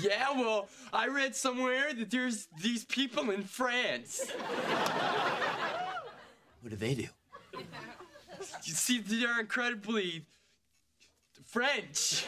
Yeah, well, I read somewhere that there's these people in France. What do they do? You see, they're incredibly French.